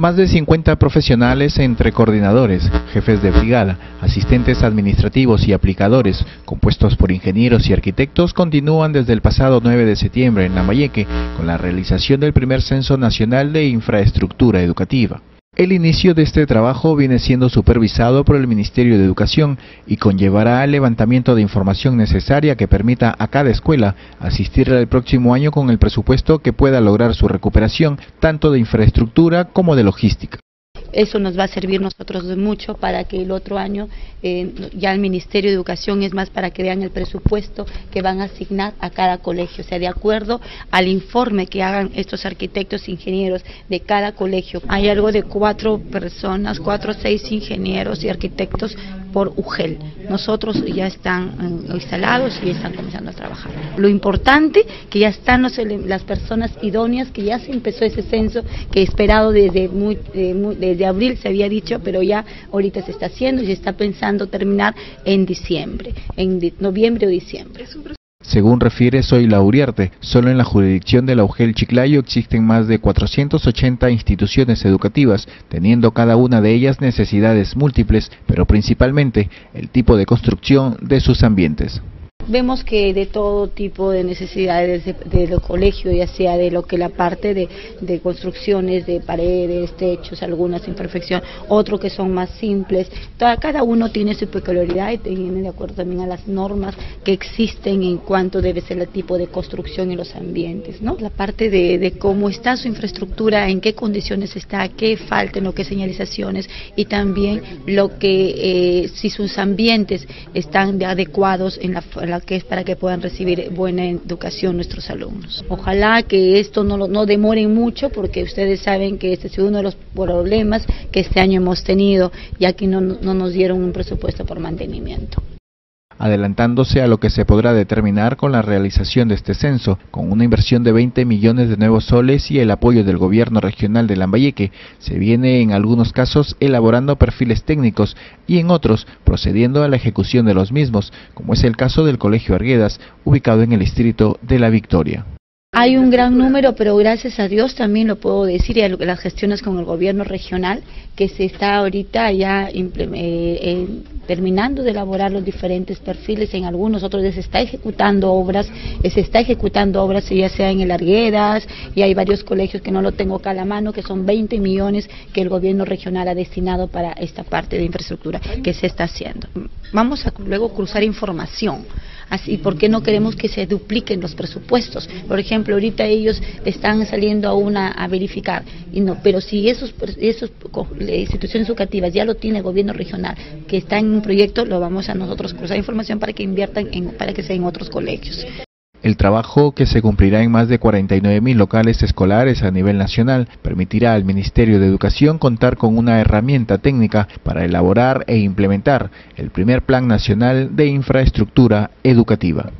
Más de 50 profesionales entre coordinadores, jefes de brigada, asistentes administrativos y aplicadores, compuestos por ingenieros y arquitectos, continúan desde el pasado 9 de septiembre en Lambayeque con la realización del primer Censo Nacional de Infraestructura Educativa. El inicio de este trabajo viene siendo supervisado por el Ministerio de Educación y conllevará al levantamiento de información necesaria que permita a cada escuela asistir al próximo año con el presupuesto que pueda lograr su recuperación tanto de infraestructura como de logística. Eso nos va a servir nosotros de mucho para que el otro año eh, ya el Ministerio de Educación es más para que vean el presupuesto que van a asignar a cada colegio, o sea, de acuerdo al informe que hagan estos arquitectos e ingenieros de cada colegio. Hay algo de cuatro personas, cuatro o seis ingenieros y arquitectos por UGEL. Nosotros ya están eh, instalados y están comenzando a trabajar. Lo importante que ya están las personas idóneas, que ya se empezó ese censo que esperado desde, muy, desde abril, se había dicho, pero ya ahorita se está haciendo y se está pensando terminar en diciembre, en noviembre o diciembre. Según refiere Soy Uriarte, solo en la jurisdicción de la UGEL Chiclayo existen más de 480 instituciones educativas, teniendo cada una de ellas necesidades múltiples, pero principalmente el tipo de construcción de sus ambientes. Vemos que de todo tipo de necesidades de, los colegios, ya sea de lo que la parte de, construcciones, de paredes, techos, algunas imperfecciones, otros que son más simples, cada uno tiene su peculiaridad y tiene de acuerdo también a las normas que existen en cuanto debe ser el tipo de construcción en los ambientes, ¿no? La parte de, cómo está su infraestructura, en qué condiciones está, qué falta, lo que señalizaciones y también lo que, eh, si sus ambientes están adecuados en la que es para que puedan recibir buena educación nuestros alumnos. Ojalá que esto no, no demore mucho porque ustedes saben que este es uno de los problemas que este año hemos tenido ya que no, no nos dieron un presupuesto por mantenimiento adelantándose a lo que se podrá determinar con la realización de este censo, con una inversión de 20 millones de nuevos soles y el apoyo del gobierno regional de Lambayeque. Se viene en algunos casos elaborando perfiles técnicos y en otros procediendo a la ejecución de los mismos, como es el caso del Colegio Arguedas, ubicado en el distrito de La Victoria. Hay un gran número, pero gracias a Dios también lo puedo decir, y a las gestiones con el gobierno regional, que se está ahorita ya eh, eh, terminando de elaborar los diferentes perfiles, en algunos otros se está ejecutando obras, eh, se está ejecutando obras ya sea en el Arguedas, y hay varios colegios que no lo tengo acá a la mano, que son 20 millones que el gobierno regional ha destinado para esta parte de infraestructura que se está haciendo. Vamos a luego cruzar información Así, ¿por qué no queremos que se dupliquen los presupuestos? Por ejemplo, ahorita ellos están saliendo a una a verificar, y no, pero si esos, esos instituciones educativas ya lo tiene el gobierno regional, que está en un proyecto, lo vamos a nosotros cruzar información para que inviertan, en, para que sea en otros colegios. El trabajo, que se cumplirá en más de 49 mil locales escolares a nivel nacional, permitirá al Ministerio de Educación contar con una herramienta técnica para elaborar e implementar el primer Plan Nacional de Infraestructura Educativa.